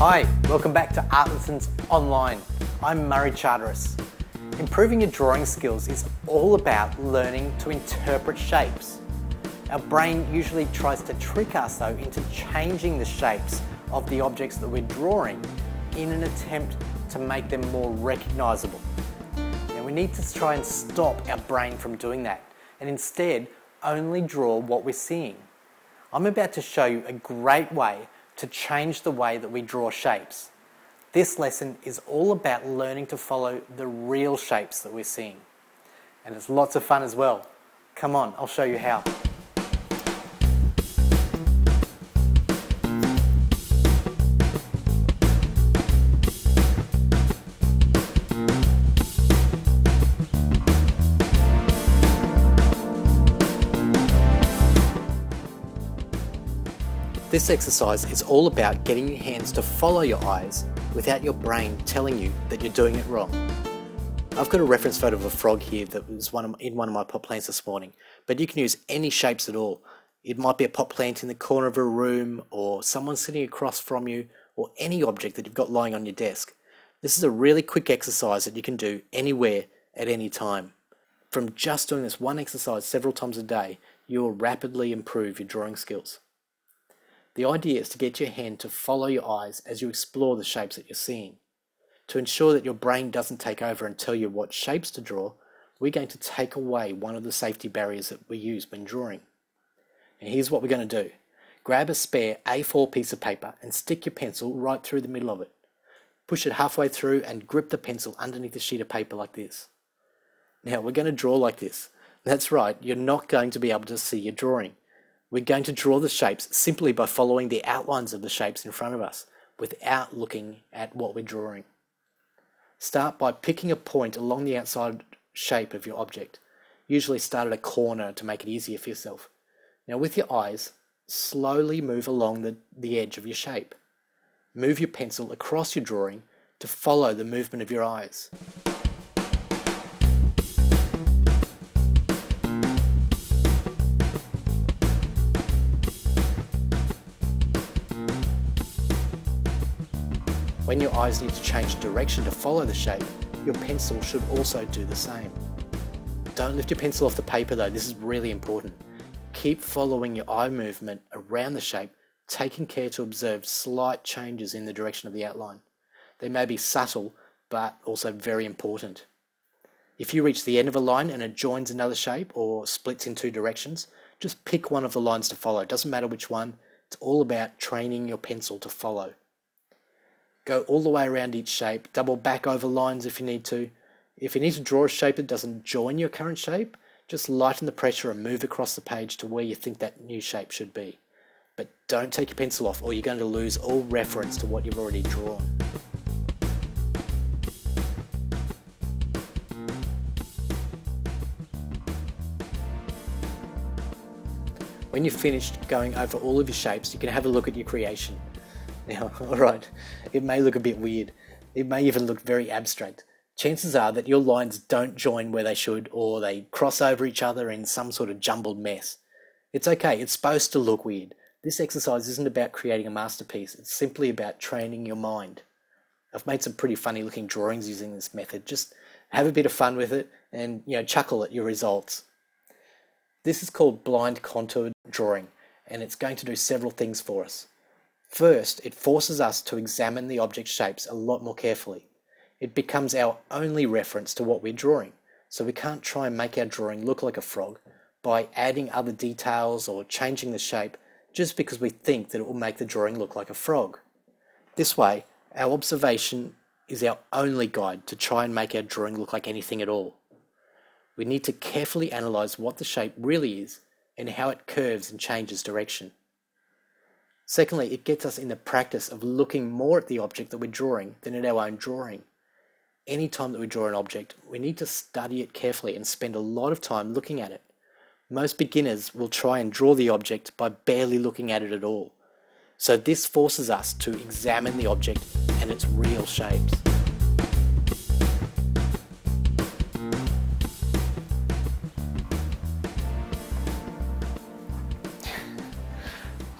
Hi, welcome back to Art Lessons Online. I'm Murray Charteris. Improving your drawing skills is all about learning to interpret shapes. Our brain usually tries to trick us though into changing the shapes of the objects that we're drawing in an attempt to make them more recognisable. Now we need to try and stop our brain from doing that and instead only draw what we're seeing. I'm about to show you a great way to change the way that we draw shapes. This lesson is all about learning to follow the real shapes that we're seeing. And it's lots of fun as well. Come on, I'll show you how. This exercise is all about getting your hands to follow your eyes without your brain telling you that you're doing it wrong. I've got a reference photo of a frog here that was one of, in one of my pot plants this morning, but you can use any shapes at all. It might be a pot plant in the corner of a room, or someone sitting across from you, or any object that you've got lying on your desk. This is a really quick exercise that you can do anywhere at any time. From just doing this one exercise several times a day, you will rapidly improve your drawing skills. The idea is to get your hand to follow your eyes as you explore the shapes that you're seeing. To ensure that your brain doesn't take over and tell you what shapes to draw, we're going to take away one of the safety barriers that we use when drawing. And here's what we're going to do. Grab a spare A4 piece of paper and stick your pencil right through the middle of it. Push it halfway through and grip the pencil underneath the sheet of paper like this. Now we're going to draw like this. That's right, you're not going to be able to see your drawing. We're going to draw the shapes simply by following the outlines of the shapes in front of us without looking at what we're drawing. Start by picking a point along the outside shape of your object. Usually start at a corner to make it easier for yourself. Now with your eyes, slowly move along the, the edge of your shape. Move your pencil across your drawing to follow the movement of your eyes. When your eyes need to change direction to follow the shape, your pencil should also do the same. Don't lift your pencil off the paper though, this is really important. Keep following your eye movement around the shape, taking care to observe slight changes in the direction of the outline. They may be subtle, but also very important. If you reach the end of a line and it joins another shape or splits in two directions, just pick one of the lines to follow. It doesn't matter which one, it's all about training your pencil to follow. Go all the way around each shape, double back over lines if you need to. If you need to draw a shape that doesn't join your current shape, just lighten the pressure and move across the page to where you think that new shape should be. But don't take your pencil off or you're going to lose all reference to what you've already drawn. When you've finished going over all of your shapes, you can have a look at your creation. Now, alright, it may look a bit weird. It may even look very abstract. Chances are that your lines don't join where they should or they cross over each other in some sort of jumbled mess. It's okay, it's supposed to look weird. This exercise isn't about creating a masterpiece, it's simply about training your mind. I've made some pretty funny looking drawings using this method. Just have a bit of fun with it and you know chuckle at your results. This is called blind contour drawing and it's going to do several things for us. First, it forces us to examine the object shapes a lot more carefully. It becomes our only reference to what we're drawing, so we can't try and make our drawing look like a frog by adding other details or changing the shape just because we think that it will make the drawing look like a frog. This way, our observation is our only guide to try and make our drawing look like anything at all. We need to carefully analyse what the shape really is and how it curves and changes direction. Secondly, it gets us in the practice of looking more at the object that we're drawing than at our own drawing. Any time that we draw an object, we need to study it carefully and spend a lot of time looking at it. Most beginners will try and draw the object by barely looking at it at all. So this forces us to examine the object and its real shapes.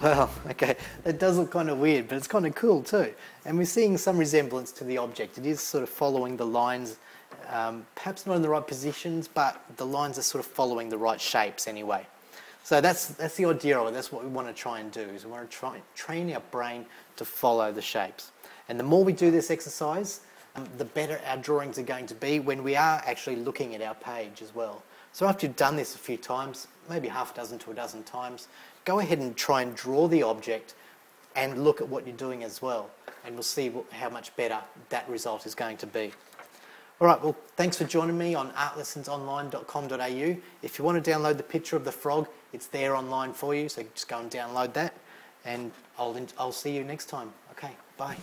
Well, okay, it does look kind of weird, but it's kind of cool too. And we're seeing some resemblance to the object. It is sort of following the lines, um, perhaps not in the right positions, but the lines are sort of following the right shapes anyway. So that's, that's the idea of it. That's what we want to try and do, is we want to try train our brain to follow the shapes. And the more we do this exercise, um, the better our drawings are going to be when we are actually looking at our page as well. So after you've done this a few times, maybe half a dozen to a dozen times, go ahead and try and draw the object and look at what you're doing as well. And we'll see how much better that result is going to be. All right, well, thanks for joining me on artlessonsonline.com.au. If you want to download the picture of the frog, it's there online for you, so just go and download that. And I'll, I'll see you next time. Okay, bye.